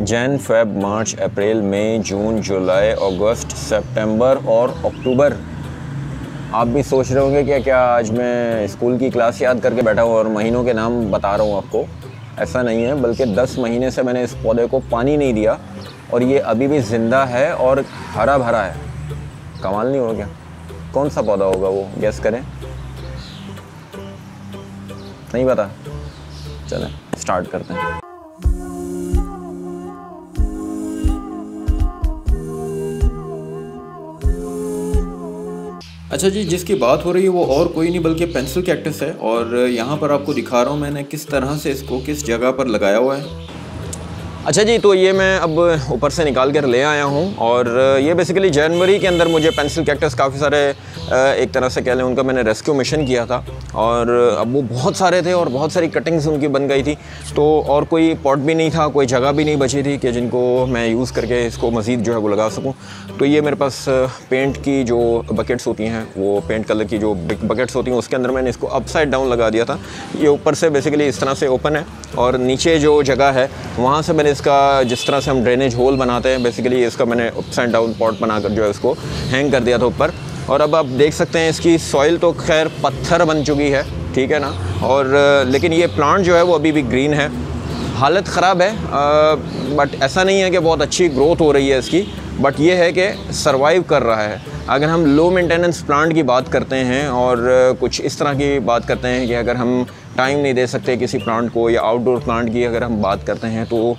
Jain, Feb, मार्च, अप्रैल, मई, जून, जुलाई, अगस्त, सितंबर और अक्टूबर। आप भी सोच रहे होंगे क्या क्या आज मैं स्कूल की क्लास याद करके बैठा हूँ और महीनों के नाम बता रहा हूँ आपको। ऐसा नहीं है, बल्कि 10 महीने से मैंने इस पौधे को पानी नहीं दिया और ये अभी भी ज़िंदा है और हरा भरा है। कमाल नहीं हो गया कौन सा पौधा होगा वो? गैस करें। नहीं पता। चलें स्टार्ट करते हैं। अच्छा जी, जिसकी बात हो रही है वो और कोई नहीं, बल्कि पेंसिल कैक्टस है। और यहाँ पर आपको दिखा रहा हूँ मैंने किस तरह से इसको किस जगह पर लगाया हुआ है। अच्छा जी तो ये मैं अब ऊपर से निकाल कर ले आया हूँ और ये बेसिकली जनवरी के अंदर मुझे पेंसिल कैक्टस काफ़ी सारे एक तरह से कह लें उनका मैंने रेस्क्यू मिशन किया था और अब वो बहुत सारे थे और बहुत सारी कटिंग्स उनकी बन गई थी। तो और कोई पॉट भी नहीं था, कोई जगह भी नहीं बची थी कि जिनको मैं यूज़ करके इसको मज़ीद जो है वो लगा सकूँ। तो ये मेरे पास पेंट की जो बकेट्स होती हैं, वो पेंट कलर की जो बकेट्स होती हैं, उसके अंदर मैंने इसको अपसाइड डाउन लगा दिया था। ये ऊपर से बेसिकली इस तरह से ओपन है और नीचे जो जगह है, वहाँ से मैंने इसका, जिस तरह से हम ड्रेनेज होल बनाते हैं बेसिकली इसका मैंने अप्स एंड डाउन पॉट बनाकर जो है इसको हैंग कर दिया था ऊपर। और अब आप देख सकते हैं इसकी सॉइल तो खैर पत्थर बन चुकी है, ठीक है ना? और, लेकिन ये प्लांट जो है वो अभी भी ग्रीन है। हालत ख़राब है बट ऐसा नहीं है कि बहुत अच्छी ग्रोथ हो रही है इसकी बट ये है कि सर्वाइव कर रहा है। अगर हम लो मेंटेनेंस प्लांट की बात करते हैं और कुछ इस तरह की बात करते हैं कि अगर हम टाइम नहीं दे सकते किसी प्लांट को या आउटडोर प्लांट की अगर हम बात करते हैं तो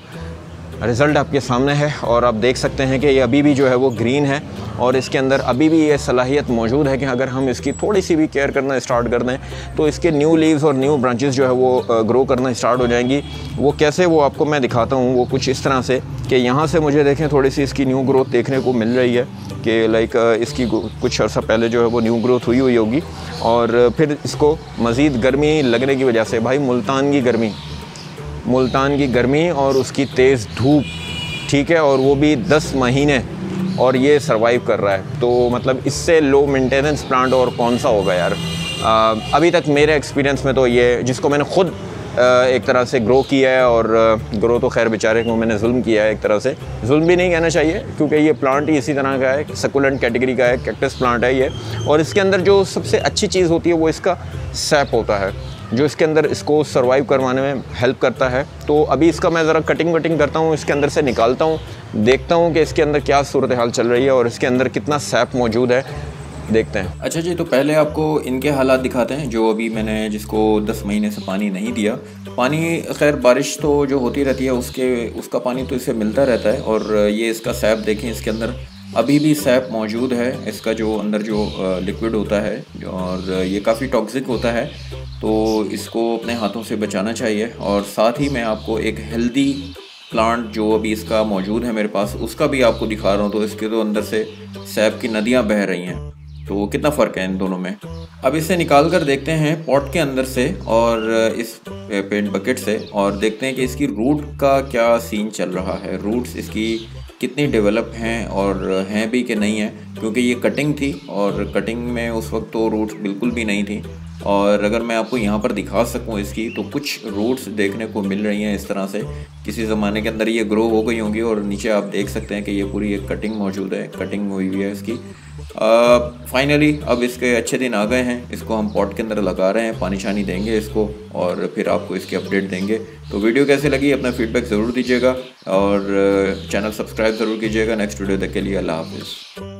रिज़ल्ट आपके सामने है और आप देख सकते हैं कि ये अभी भी जो है वो ग्रीन है और इसके अंदर अभी भी ये सलाहियत मौजूद है कि अगर हम इसकी थोड़ी सी भी केयर करना स्टार्ट कर दें तो इसके न्यू लीव्स और न्यू ब्रांचेस जो है वो ग्रो करना स्टार्ट हो जाएँगी। वो कैसे वो आपको मैं दिखाता हूँ, वो कुछ इस तरह से कि यहाँ से मुझे देखें थोड़ी सी इसकी न्यू ग्रोथ देखने को मिल रही है कि लाइक इसकी कुछ अर्सा पहले जो है वो न्यू ग्रोथ हुई हुई होगी। और फिर इसको मज़ीद गर्मी लगने की वजह से, भाई मुल्तान की गर्मी मुल्तान की गर्मी और उसकी तेज़ धूप ठीक है और वो भी दस महीने और ये सरवाइव कर रहा है। तो मतलब इससे लो मेंटेनेंस प्लांट और कौन सा होगा यार? आ, अभी तक मेरे एक्सपीरियंस में तो ये जिसको मैंने ख़ुद एक तरह से ग्रो किया है और ग्रो तो खैर बेचारे को मैंने जुल्म किया है एक तरह से। जुल्म भी नहीं कहना चाहिए क्योंकि ये प्लांट ही इसी तरह का है सकुलेंट कैटेगरी का है कैक्टस प्लांट है ये। और इसके अंदर जो सबसे अच्छी चीज़ होती है वो इसका सैप होता है। जो इसके अंदर इसको सर्वाइव करवाने में हेल्प करता है। तो अभी इसका मैं ज़रा कटिंग वटिंग करता हूँ, इसके अंदर से निकालता हूँ, देखता हूँ कि इसके अंदर क्या सूरत हाल चल रही है और इसके अंदर कितना सैप मौजूद है। देखते हैं। अच्छा जी तो पहले आपको इनके हालात दिखाते हैं, जो अभी मैंने जिसको 10 महीने से पानी नहीं दिया। पानी, खैर, बारिश तो जो होती रहती है, उसके, उसका पानी तो इसे मिलता रहता है और ये इसका सैप देखें, इसके अंदर अभी भी सैप मौजूद है। इसका जो अंदर जो लिक्विड होता है, और ये काफ़ी टॉक्सिक होता है। तो इसको अपने हाथों से बचाना चाहिए और साथ ही मैं आपको एक हेल्दी प्लांट जो अभी इसका मौजूद है मेरे पास, उसका भी आपको दिखा रहा हूँ। तो इसके तो अंदर से सैप की नदियाँ बह रही हैं। तो कितना फ़र्क है इन दोनों में? अब इसे निकाल कर देखते हैं पॉट के अंदर से और इस पेंट बकेट से और देखते हैं कि इसकी रूट का क्या सीन चल रहा है। रूट्स इसकी कितनी डेवलप हैं और हैं भी कि नहीं है, क्योंकि ये कटिंग थी और कटिंग में उस वक्त तो रूट्स बिल्कुल भी नहीं थी। और अगर मैं आपको यहाँ पर दिखा सकूँ इसकी तो कुछ रूट्स देखने को मिल रही हैं इस तरह से। किसी ज़माने के अंदर ये ग्रो हो गई होंगी और नीचे आप देख सकते हैं कि ये पूरी एक कटिंग मौजूद है कटिंग हुई हुई है इसकी। फाइनली अब इसके अच्छे दिन आ गए हैं। इसको हम पॉट के अंदर लगा रहे हैं, पानी शानी देंगे इसको और फिर आपको इसकी अपडेट देंगे। तो वीडियो कैसे लगी, अपना फीडबैक ज़रूर दीजिएगा और चैनल सब्सक्राइब ज़रूर कीजिएगा। नेक्स्ट वीडियो तक के लिए अल्लाह हाफिज़।